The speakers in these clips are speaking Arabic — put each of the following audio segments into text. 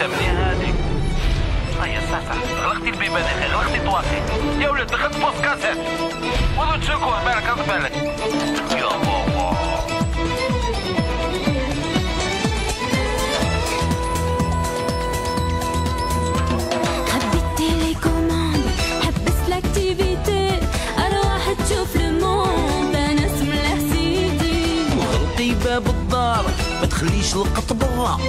تمني هذيك هيا صح غلقتي البيبان أخي غلقتي الطواقي يا ولد دخلت بوست كاسيت وضو تشوكو بالك رد بالك يا بابا تشوف الموند أنا اسم سيدي وغلقي باب الدار ما تخليش القطبة وغاقو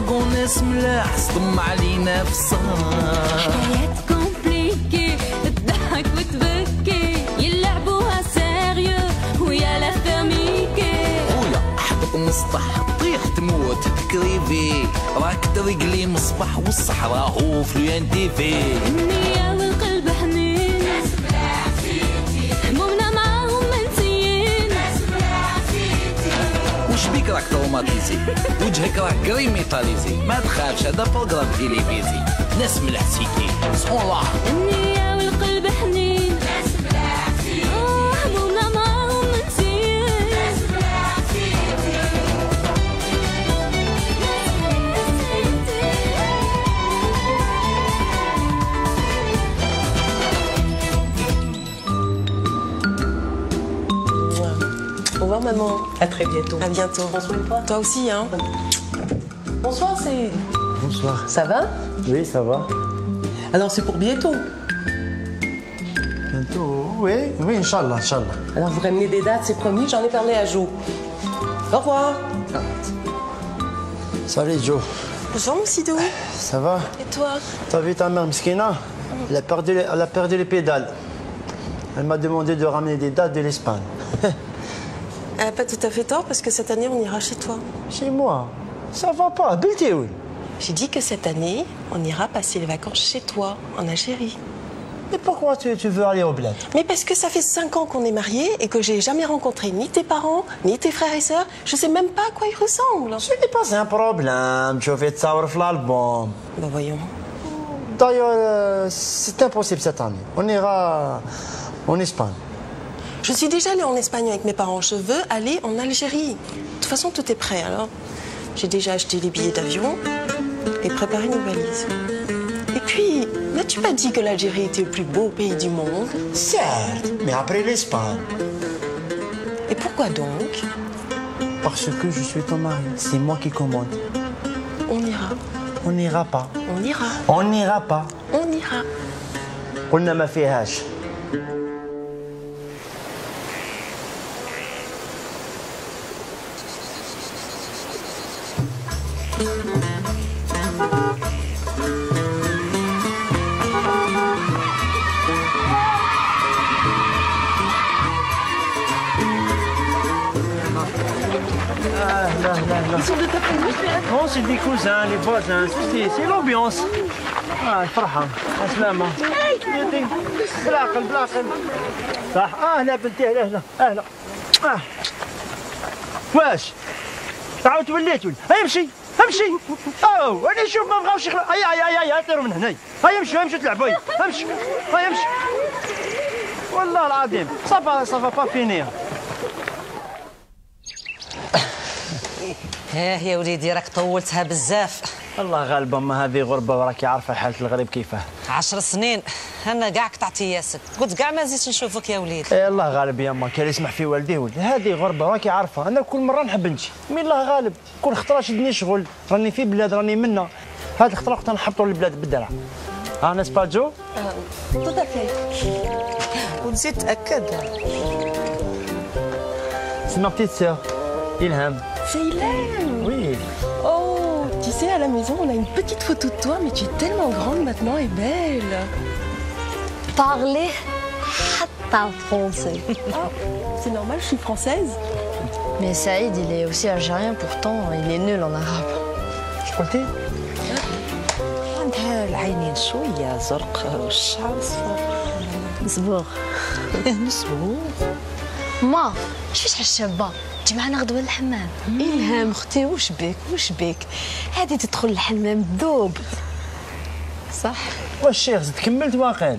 ناس ملاح صدم علينا في السهر حكايات كومبليكي تضحك وتبكي يلعبوها سيريو ويا لا فيرميكي خويا احبط مسطح طيح تموت تكريفي. راك ترقلي مصباح والصحراء هو فلوين تيفي وش بيك راك تروماتيزي وجهك راك قري ميتاليزي ما تخافش هذا بروغرام تيليفيزي ناس ملح سيكي سون الله revoir maman. À très bientôt. À bientôt. Prends soin de toi. Toi aussi, hein. Bonsoir, c'est. Bonsoir. Ça va? Oui, ça va. Alors, c'est pour bientôt. Bientôt Oui, oui, Inch'Allah, Inch'Allah. Alors, vous ramenez des dates, c'est promis, j'en ai parlé à Jo. Au revoir. Salut Joe. Bonjour, Moussido. Ça va? Et toi? T'as vu ta mère, Mskina? Elle a, perdu les, elle a perdu les pédales. Elle m'a demandé de ramener des dates de l'Espagne. A pas tout à fait tort parce que cette année, on ira chez toi. Chez moi Ça va pas. Oui. J'ai dit que cette année, on ira passer les vacances chez toi, en Algérie. Mais pourquoi tu, tu veux aller au bled? Mais parce que ça fait 5 ans qu'on est mariés et que j'ai jamais rencontré ni tes parents, ni tes frères et sœurs. Je sais même pas à quoi ils ressemblent. Ce n'est pas un problème. Tu vas te l'album. Bah voyons. D'ailleurs, euh, c'est impossible cette année. On ira en Espagne. Je suis déjà allée en Espagne avec mes parents. Je veux aller en Algérie. De toute façon, tout est prêt alors. J'ai déjà acheté les billets d'avion et préparé nos valises. Et puis, n'as-tu pas dit que l'Algérie était le plus beau pays du monde? Certes, mais après l'Espagne. Et pourquoi donc? Parce que je suis ton mari. C'est moi qui commande. On ira. On n'ira pas. On ira. On n'ira pas. On ira. On n'a ma fait hache. Là, là, là. Non, c'est des cousins, les voisins, c'est l'ambiance. آه فرحة سلامة يدي بالعقل بالعقل صح آه لا بنتي أهلا أهلا أهلا آه واش تعاود توليت ولا هيا امشي امشي أو أنا نشوف ما بغاوش يخلق هيا هيا هيا طيروا من هنا هيا امشي امشي تلعبوا هيا امشي هيا امشي والله العظيم ça va, ça va pas finir آه يا وليدي راك طولتها بزاف. الله غالب أما هذه غربة وراكي عارفة حالة الغريب كيفاه عشر سنين. أنا كاع قطعتي ياسك قلت كاع ما زيدت نشوفك يا وليدي إيه الله غالب يا ما كان يسمح في والديه ولد هذه غربة راكي عارفة. أنا كل مرة نحب نجي. mais الله غالب. كل خطره شدني شغل. راني في بلاد راني منا. هذه الخطره وقت نحبطوا البلاد بالدرع آه ناس با جو وتزيد تأكد. سي ما بتيت سور الهام C'est Hélène وي Oh, tu sais, à la maison, on a une petite photo de toi, mais tu es tellement grande maintenant et belle. parler حتى français. C'est normal, je suis française. Mais Saïd, il est aussi algérien, pourtant il est nul en arabe. اش قلتي عندها العينين شويه زرق والشعر صفر صبور نسبو ما شفت على الشابة تجي معنا غدوة للحمام إلهام أختي وش بك؟ وش بك؟ هذه تدخل الحمام دوب صح. واش شيخ زدت كملت واقيلا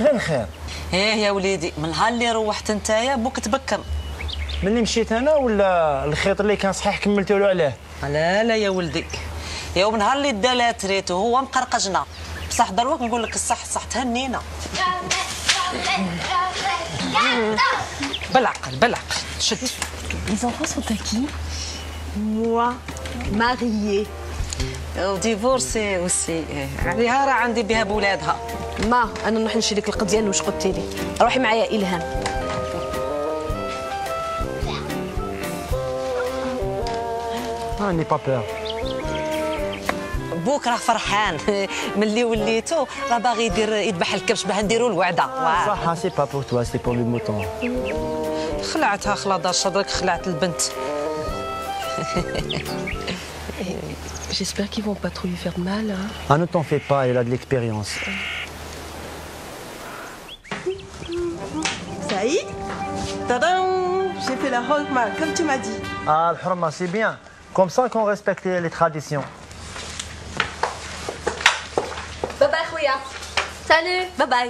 غير خير إيه يا وليدي من نهار اللي روحت نتايا بوك تبكر. ملي مشيت أنا ولا الخيط اللي كان صحيح كملتوا له عليه؟ لا لا يا ولدي. يا ونهار اللي دا la retraite وهو مقرقجنا. بصح دروك نقول لك الصح صح تهنينا. بالعقل بالعقل شد. Les enfants sont à qui Moi, mariée. وديفورسي وسي عليها راه عندي بها بولادها ما أنا نروح نشري لك القضية واش قلتي لي روحي معايا إلهام Ah, n'aie pas peur. بوك راه فرحان ملي وليتو راه باغي يدير يذبح الكبش باه نديروا الوعدة. Ça, c'est pas pour toi, c'est pour le mouton. خلعتها خلاص شدرك خلعت البنت J'espère qu'ils vont pas trop lui faire de mal. hein. Ah, ne t'en fais pas, elle a de l'expérience. Saïd Tadam J'ai fait la Hogma, comme tu m'as dit. Ah, le Hurma, c'est bien. Comme ça qu'on respecte les traditions. باي باي خويا سالو باي باي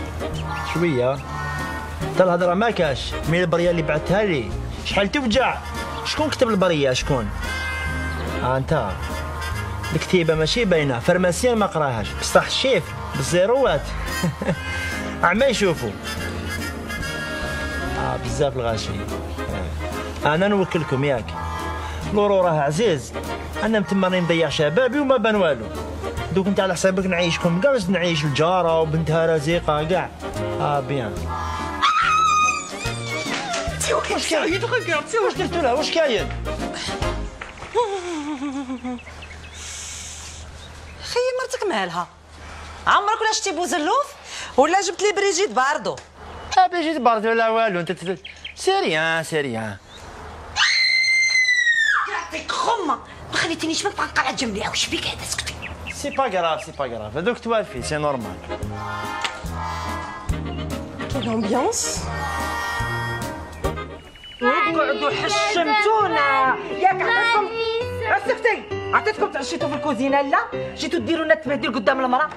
شوية. تا الهضره ما كاش. مي البرية اللي بعثها لي. شحال توجع شكون كتب البرية؟ شكون؟ ها انت. الكتيبة ماشي باينة. فرماسيان ما قراهاش. بصح الشيف بالزيروات. عما يشوفوا. آه بزاف الغاشي. آه. أنا نوكلكم ياك. لورو راه عزيز. أنا متمرني نضيع شبابي وما بان والو. دوك انت على حسابك نعيشكم. كاع باش نعيش الجارة وبنتها رزيقة كاع Ah bien. واش كاين؟ واش درتو لها؟ واش كاين؟ خيي مرتك مالها. عمرك ولا شتي بوزلوف ولا جبت لي بريجيت باردو؟ لا بريجيت باردو ولا والو. انت تت- c'est rien c'est rien يعطيك خمة. ما خليتنيش ما نبقى قاعد جنبي واش بيك هذا؟ سكتي c'est pas grave c'est pas grave هذوك توافي c'est normal. Quelle ambiance. اقعدوا حشمتونا. ياك عطيتكم سكتي عطيتكم تعشيتوا في الكوزينة؟ لا. جيتوا ديروا لنا التبهديل قدام المرأة.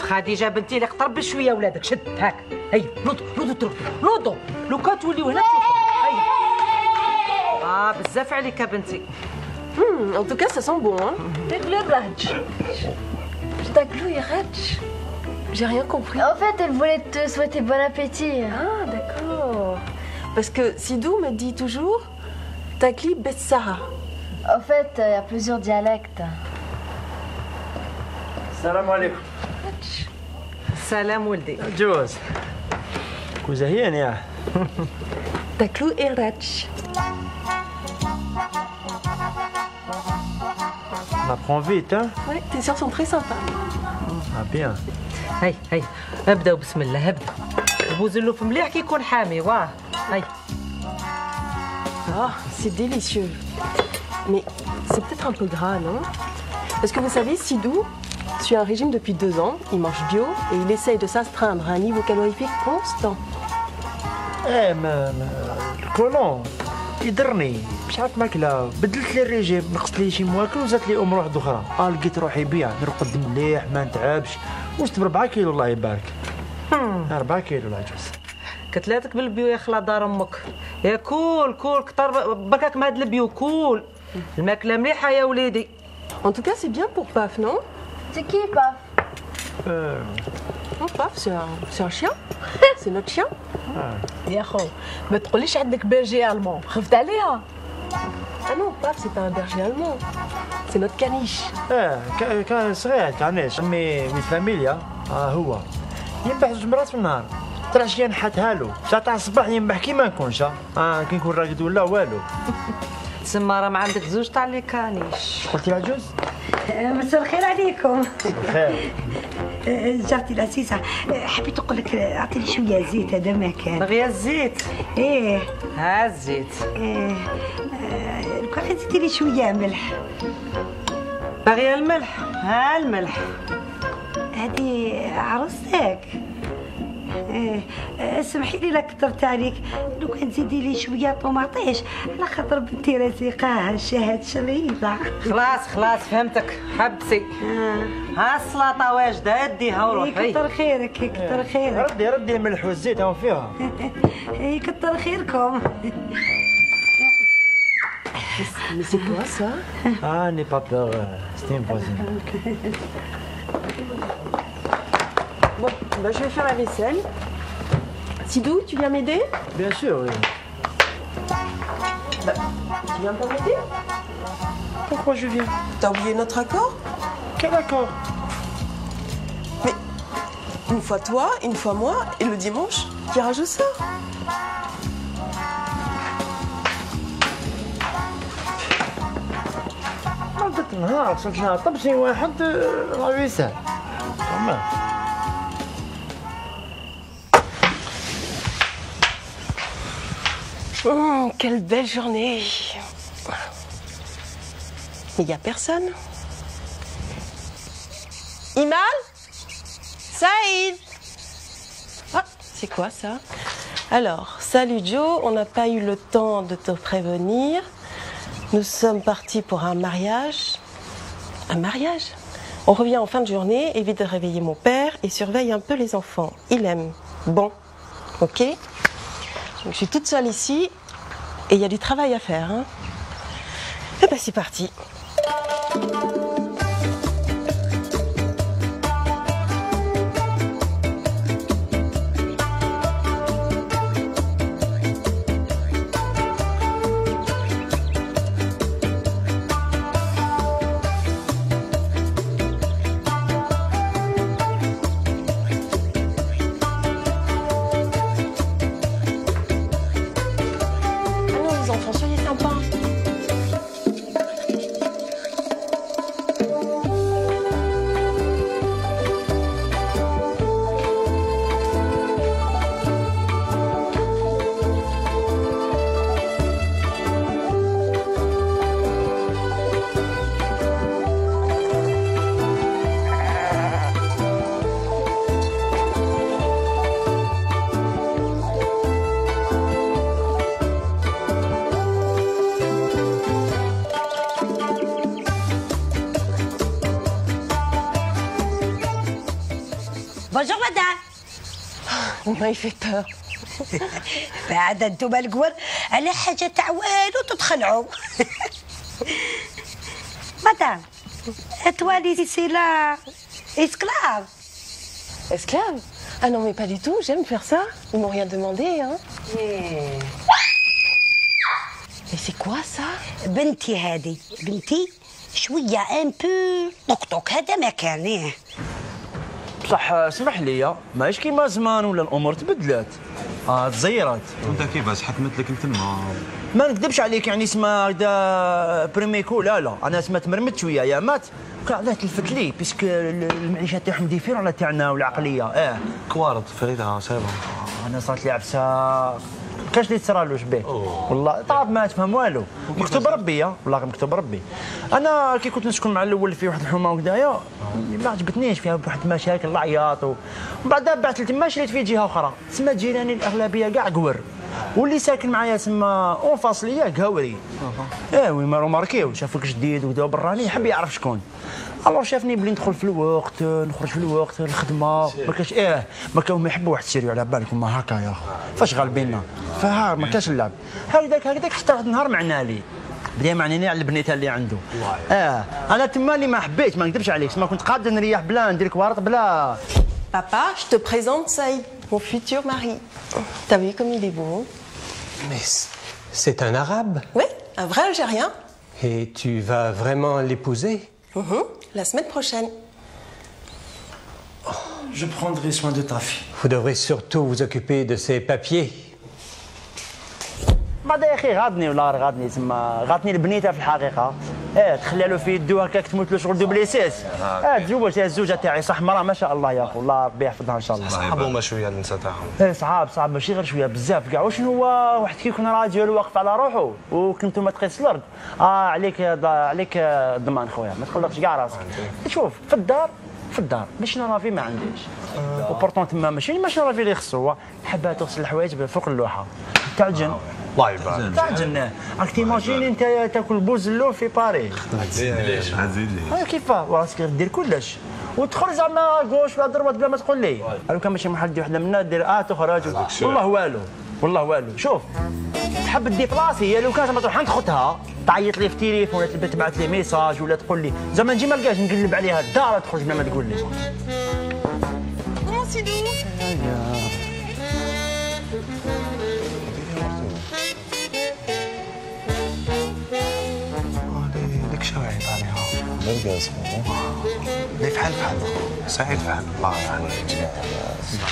خديجه بنتي لك قرب شوية ولادك. شد هاك هيا نوضوا نوضوا تركضوا نوضوا لو كان توليو هنا تشوفوا هيا. آه بزاف عليك يا بنتي. Hmm, En tout cas, ça sent bon, hein رجل الرهج تاكلوا يا رهج J'ai rien compris. En fait, elle voulait te souhaiter bon appétit. Ah, d'accord. Parce que Sidou me dit toujours Takli Betsara. En fait, il y a plusieurs dialectes. السلام عليكم سلام ولدي جوز كوزهيان يا Taklou et On apprend vite hein Ouais, tes sœurs sont très sympas. ah bien هاي هاي ابداو بسم الله ابدا البوزلوف مليح كي يكون حامي واه هاي Ah, c'est délicieux. Mais c'est peut-être un peu gras, non Parce que vous savez, Sidou suit un régime depuis deux ans, il mange bio et il essaye de s'astreindre à un niveau calorifique constant. ايه ما, ما الكولون يضرني مش عارف ماكله بدلت لي الريجيم نقصت لي شي مواكل وزادت لي امور واحدة أخرى. آه لقيت روحي بيع نرقد مليح ما نتعبش. وزدت ب 4 كيلو الله يبارك. 4 كيلو العجوز كتلاتك بال bio يا خلا دار أمك. يا كول كول كتر. بركاك مع هاد ال bio كول. الماكلة مليحة يا وليدي. En tout cas, c'est bien pour Paf, non C'est qui, Paf Non, Paf, c'est un, un chien. C'est notre chien. يا خو ما تقوليش عندك berger allemand خفت عليها. Paf, c'est pas un berger allemand. C'est notre caniche. آه كا- كان صغير كانش مي من فاميليا. آه هو. ينبح زوج مرات في النهار. ترى شي نحتها له. ساعة تاع الصباح ينبح كي ما نكونش. آه كي نكون راقد ولا والو. تسمى راه ما عندك زوج تاع لي كانيش قلتي العجوز مساء الخير عليكم. بخير جارتي العزيزة. آه، حبيت نقول لك أعطيني شوية زيت هذا ما كان. بغي الزيت؟ إيه. ها الزيت. إيه. آه، كان تزيدي لي شوية ملح. باغي الملح. ها الملح. هذه عروستك. اسمحي لي لا كثرت عليك. لو كان تزيدي لي شوية طوماطيش على خاطر بنتي رزيقه شهد شريطه خلاص خلاص فهمتك. حبسي. ها السلطه واجدة اديها وروحي. كثر خيرك كثر خيرك. ردي ردي الملح والزيت هم فيها. إيه، كثر خيركم. Mais c'est quoi ça Ah, n'aie pas peur, euh, c'était une voisine. Bon, bah, je vais faire la vaisselle. Sidou, tu viens m'aider Bien sûr, oui. Tu viens pas m'aider Pourquoi je viens T'as oublié notre accord Quel accord Mais une fois toi, une fois moi, et le dimanche, tirage au sort. عدت النهار وصلت لها طبسي واحد آه، راه يسهل Oh, quelle belle journée Il n'y a personne. Imal? Saïd? Ah, c'est quoi ça? Alors, salut Joe, on n'a pas eu le temps de te prévenir. Nous sommes partis pour un mariage. Un mariage? On revient en fin de journée, évite de réveiller mon père et surveille un peu les enfants. Il aime. Bon, ok? Je suis toute seule ici et il y a du travail à faire. Hein. Eh ben c'est parti. Bonjour madame On m'a fait peur. بعد أنتم القور على حاجة تاع والو تتخلعوا مدام توالي c'est l'esclave Esclave Ah non mais pas du tout, j'aime faire ça. Ils m'ont rien demandé. Hein. Mais c'est quoi ça بنتي هذه بنتي شوية ان بو طقطق هذا ما كان إيه. بصح اسمح لي ماهيش كيما زمان ولا الأمور تبدلت آه تزيرت. وانت كيفاش حكمت لك الكلمة ما. نكذبش عليك يعني اسمها هكذا بريميكو لا لا. أنا اسمها تمرمت شوية يا مات. قاعدة تلفت لي بيسك ال- المعيشة تاعهم ديفير على تاعنا والعقلية؟ آه كوارط فريدة سيبا أنا صارت لي عفسه كاش اللي تصرالوش به والله طاب ما تفهم والو. مكتوب ربي يا والله مكتوب ربي. أنا كي كنت نسكن مع الأول في واحد الحومة وكذايا ما عجبتنيش فيها واحد المشاكل العياط ومن بعد بعثت لتما شريت في جهة أخرى. تسمى جيراني الأغلبية كاع قور. واللي ساكن معايا تسمى en face ليا قهوري آه oui m'a remarqué شافك جديد وكذا براني يحب يعرف شكون. alors شافني بلي ندخل في الوقت نخرج في الوقت الخدمة. ما كاش إيه ما كانوا يحبوا واحد ال sérieux على بالكم هكا يا اخو فاش غالبينا؟ فها ما كاش اللعب هكذاك هكذاك حتى واحد النهار معنا لي بدا معنيني على البنيته اللي عنده اه انا تما اللي ما حبيت ما نكذبش عليك ما كنت قادر نريح بلا ندير كوارط بلا Papa, je te présente Saïd, mon futur mari. T'as vu comme il est beau Mais c- c'est un arabe Oui, un vrai Algérien. et tu vas vraiment l'épouser Mhm, La semaine prochaine. Je prendrai soin de ta fille. Vous devrez surtout vous occuper de ses papiers. بعد يا أخي غادني ولا غادني؟ تما غادني البنيته في الحقيقة. آه تخليها له في يدو هكاك تموت له شغل دوبليسيس آه تزوجت الزوجة تاعي صح؟ مراه ما شاء الله يا اخو الله ربي يحفظها إن شاء الله. صعب هما شوية النساء تاعهم. إيه صعاب صعاب ماشي غير شوية بزاف. كاع واش هو؟ واحد كي يكون راجل واقف على روحه وكنتو ما تقيس الأرض. آه عليك ض- عليك الضمان خويا ما تقلقش كاع راسك. شوف في الدار في الدار. باش نرافي ما عنديش. وبورتون تما ماشي ماشي نرافي اللي خصو هو حبها تغسل الحوايج فوق اللوحة. تعجن. الله يبارك تعجن راك تيماجيني انت تاكل بوزلو في باريس. ليش؟ عزيز ها كيفاه وراسك دير كلش. وتخرج زعما غوش ولا ضربات بلا ما تقول لي. لو كان ماشي محل وحدة منا دير آه تخرج والله والو والله والو. شوف تحب تدي بلاصي هي لو كان زعما تروح عند خوتها تعيط لي في تليفون ولا تبعث لي message ولا تقول لي زعما نجي ما نلقاش نقلب عليها الدار تخرج بلا ما تقول لي.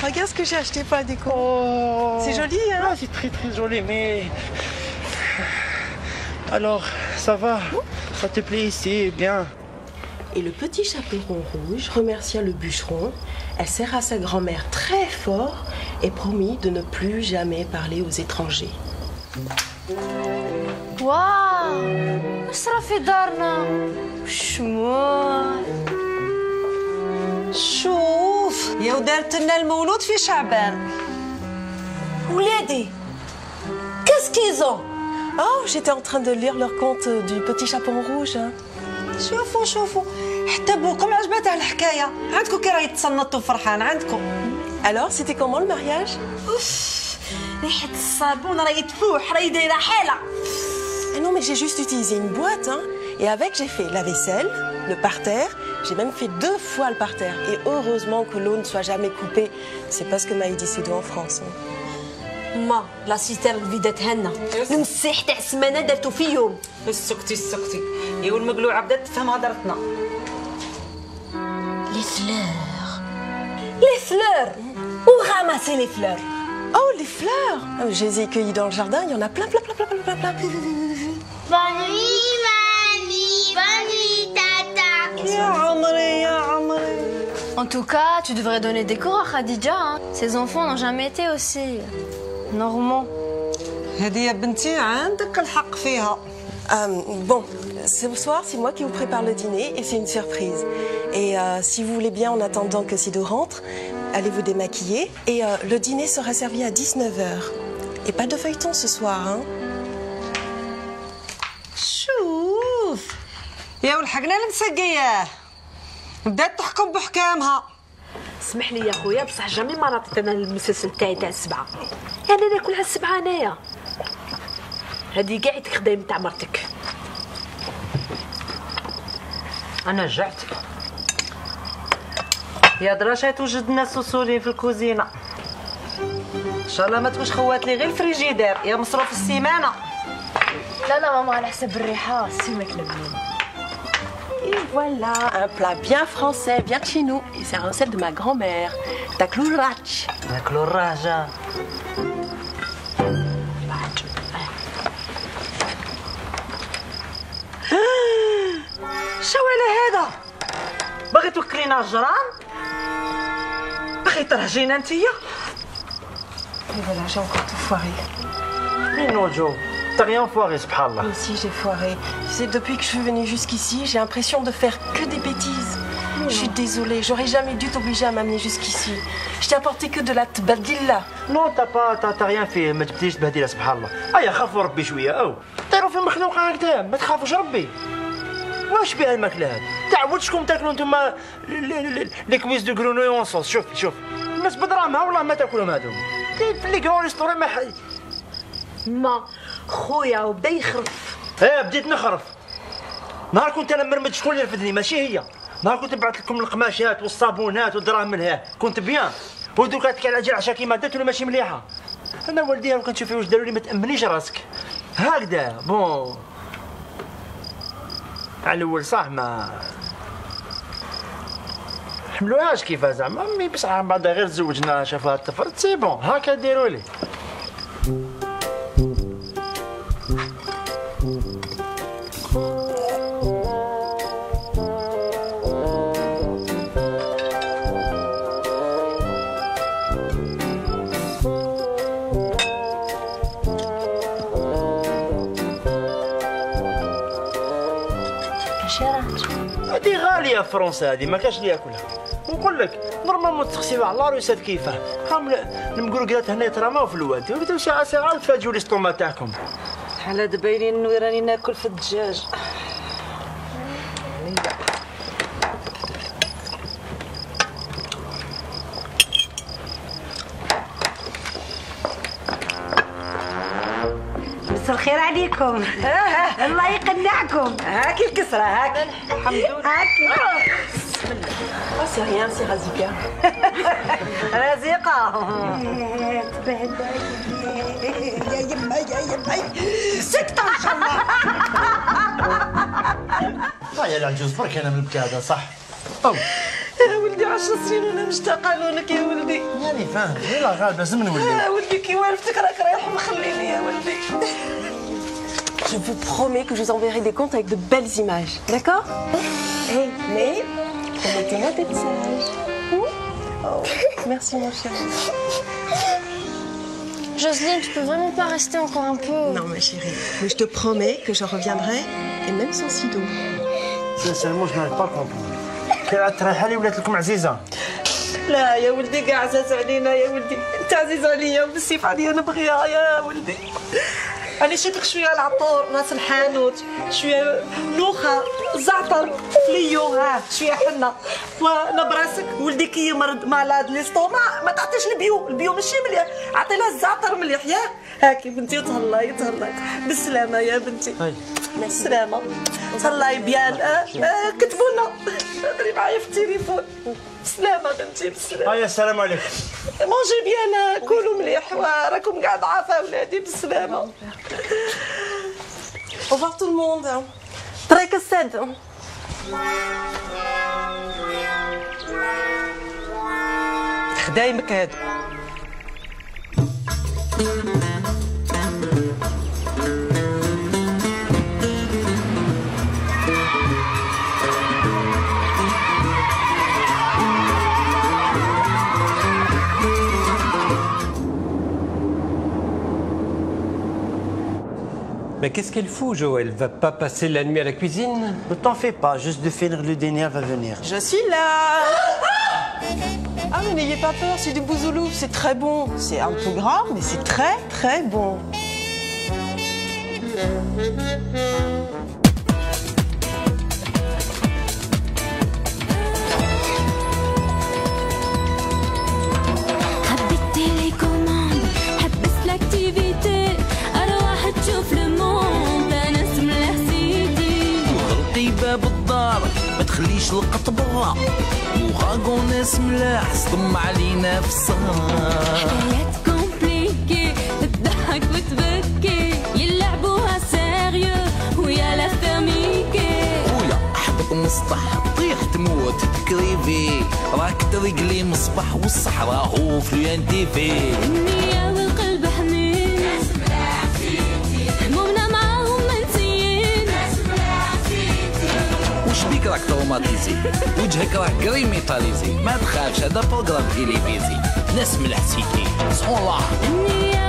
Regarde ce que j'ai acheté pas déco. Oh. C'est joli, hein C'est très très joli, mais. Alors, ça va? Ça te plaît ici? Bien. Et le petit chaperon rouge remercia le bûcheron. Elle serra sa grand-mère très fort et promit de ne plus jamais parler aux étrangers. Waouh شمول شوف يا ودارت لنا المولود في شعبان. ولادي كاس كيزون Oh, j'étais en train de lire leur conte du petit. شوفوا شوفوا. حتى بوكم عجبته الحكاية. عندكم كي راه يتصنطوا فرحان عندكم. C'était comment le mariage أوف ريحه الصابون راه يتفوح راه دايره حالة. Non, mais j'ai juste utilisé une boîte. Et avec, j'ai fait la vaisselle, le parterre. J'ai même fait deux fois le parterre. Et heureusement que l'eau ne soit jamais coupée. C'est pas ce que m'a dit Sido en France. hein. ما لا سيتير فيداتها لنا المسيح تاع السمانه درتو في يوم سكتي سكتي ايوا المقلوعه بدات تفهم هضرتنا لي فلور لي فلور وغاماسي لي فلور Oh, les fleurs Ah, Je les ai cueillies dans le jardin. Il y en a plein, plein, plein, plein, plein, plein, plein. Bonne nuit, En tout cas, tu devrais donner des cours à Khadija. Hein. Ses enfants n'ont jamais été aussi normaux. Euh, bon, ce soir, c'est moi qui vous prépare le dîner et c'est une surprise. Et euh, si vous voulez bien, en attendant que Sido rentre, allez vous démaquiller. Et euh, le dîner sera servi à 19h. Et pas de feuilleton ce soir, hein Chouf بدات تحكم بحكامها. اسمح لي يا خويا بصح جامي ما نعطيت أنا المسلسل تاعي تاع السبعة. أنا ناكلها السبعه أنايا. هذه كاع خدايم تاع مرتك. أنا جعت يا دراشة توجد ناس وصولين في الكوزينة. إن شاء الله ما تكونش خوات لي غير الفريجيدير. يا مصروف السيمانة. لا لا ماما على حسب الريحة. سيبك لمين Et voilà, un plat bien français, bien de chez nous. Et c'est la recette de ma grand-mère. Taklourach. ناكلوا الرهجه شو على هذا باغي توكلينا الجران باغي ترهجينا انتيا Et voilà, j'ai encore tout foiré. Mais non, Joe, t'as rien foiré, subhanallah. Moi aussi, j'ai foiré. Tu sais, depuis que je suis venue jusqu'ici, j'ai l'impression de faire que des bêtises. Je suis désolée, j'aurais jamais dû t'obliger à m'amener jusqu'ici. Je t'ai apporté que de la tbadilla. نو تا با تا تا ريان فيه ما تبديش تبهديله سبحان الله ايا خافوا ربي شويه او طيروا في المخلوق هكذا ما تخافوش ربي واش بها الماكله هذه تعودتكم تاكلوا انتم لي كويس دو غرونوي اون صوص شوف شوف الناس بدراهمها والله ما تاكلهم هذوك في لي كرون ريستوري ما ح... ما خويا وبدا يخرف. إيه بديت نخرف. نهار كنت أنا مرمد شكون اللي رفدني؟ ماشي هي. نهار كنت نبعث لكم القماشات والصابونات والدراهم من ها كنت bien. ودوك هاتك على أجي العشاء كيما درت ولا ماشي مليحة. أنا والديها نشوف واش داروا لي ما تأمنيش راسك. هكذا. Bon. على الأول صح ما حملوهاش كيفاه زعما. mais بصح بعد غير تزوجنا شافها الطفل c'est bon. هكا ديروا لي. هي فرنسا هذه ما كاش اللي ياكلها نقول لك نورمالمون تغسل على لاروسات كيفاه هم المقرقرات هنا ترماو في الواد وبداو ساعه ساعة وتفاجئوا لي ستوما تاعكم. بحال دباينين إنه راني ناكل في الدجاج. مساء الخير عليكم. الله يقنعكم هاك الكسرة هاك الحمد لله هاك Ah, c'est rien, c'est Razika. رزيقة. يا يما يا يما سكتة إن شاء الله. هيا العجوز برك أنا من البكاده صح؟ يا ولدي عشر سنين وأنا مشتاقة لونك يا ولدي. ماني فاهم. يلا غالب لازم يا نوليو ولدي كي والفتك راك رايح مخليني يا ولدي. Je vous promets que je vous enverrai des comptes avec de belles images. D'accord Eh, mais promettez-moi d'être sage. Hmm Oh, merci mon chéri. Jocelyne, tu peux vraiment pas rester encore un peu Non ma chérie, mais je te promets que je reviendrai, et même sans Sido. سانسيرمون جو ناريف با كومبرون كي عاد تريحها لي ولات لكم عزيزه لا يا ولدي كاع عزاز علينا يا ولدي انت عزيز عليا وبالسيف عليا نبغيها يا ولدي أنا شفتك شوية العطور راس الحانوت شوية نوخة زعتر فليو ها شوية حنة. ونبراسك ولدي كي مرض malade l'estomac ما تعطيش البيو البيو ماشي مليح. عطي لها الزعتر مليح يا. هاكي بنتي تهلاي تهلاي. بالسلامة يا بنتي. بالسلامة. تهلاي bien. آه آه كتبوا لنا هضري معايا في التليفون. بالسلامه بنتي بالسلامه هيا السلام عليكم. مونجي بيان كلوا مليح وراكم قاعد عافا ولادي بالسلامة. Au revoir tout le monde. السد خدايمك هادو. Mais qu'est-ce qu'elle fout, Jo Elle va pas passer la nuit à la cuisine? Ne t'en fais pas, juste de finir le dîner va venir. Je suis là Ah mais n'ayez pas peur, c'est du bouzoulouf, c'est très bon. C'est un peu gras, mais c'est très très bon. ما تخليش القط برا وغاكو ناس ملاح صدم علينا في السهر حكايات كومبليكي تضحك وتبكي. يلعبوها سيريو ويا لا فاميكي خويا احبط مسطح طيح تموت تكريفي. راك ترقلي مصباح والصحراء هو في وش بيك راك تروماتيزي وجهك راه كريمي طاليزي ما تخافش هذا بروغرام تيليفيزي ناس ملح سيكي صون الله النية